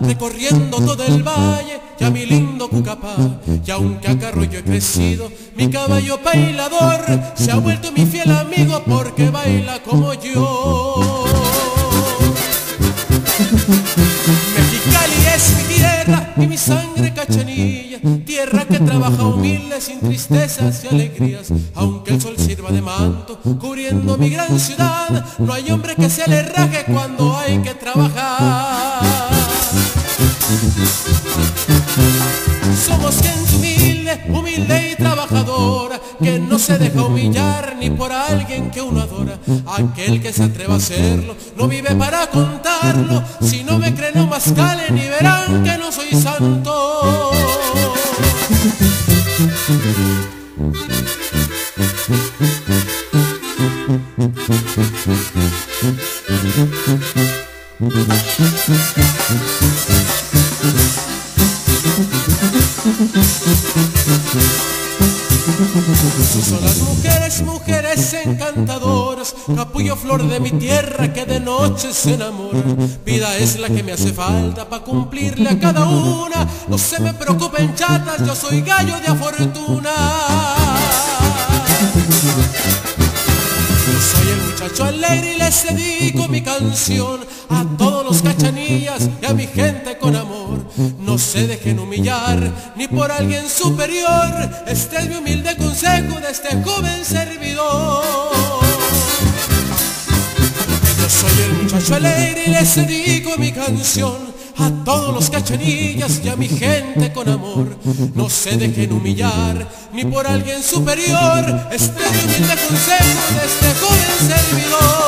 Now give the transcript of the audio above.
recorriendo todo el valle y a mi lindo Cucapá. Y aunque a carro yo he crecido, mi caballo bailador se ha vuelto mi fiel amigo porque baila como yo. Mexicali es mi tierra y mi sangre cachanilla, tierra que trabaja humilde sin tristezas y alegrías. Aunque el sol sirva de manto, cubriendo mi gran ciudad, no hay hombre que se le raje cuando hay que trabajar. Somos gente humilde, humilde y trabajadora, que no se deja humillar ni por alguien que uno adora. Aquel que se atreva a hacerlo, no vive para contarlo. Si no me creen, no más calen y verán que no soy santo. Son las mujeres, mujeres encantadoras, capullo flor de mi tierra que de noche se enamora. Vida es la que me hace falta para cumplirle a cada una. No se me preocupen chatas, yo soy gallo de afortuna. Yo soy el muchacho alegre y les dedico mi canción a todos los cachanillas y a mi gente con amor. No se dejen humillar ni por alguien superior. Este es mi humilde consejo de este joven servidor. Yo soy el muchacho alegre y les dedico mi canción a todos los cachanillas y a mi gente con amor. No se dejen humillar ni por alguien superior. Este es mi humilde consejo de este joven servidor.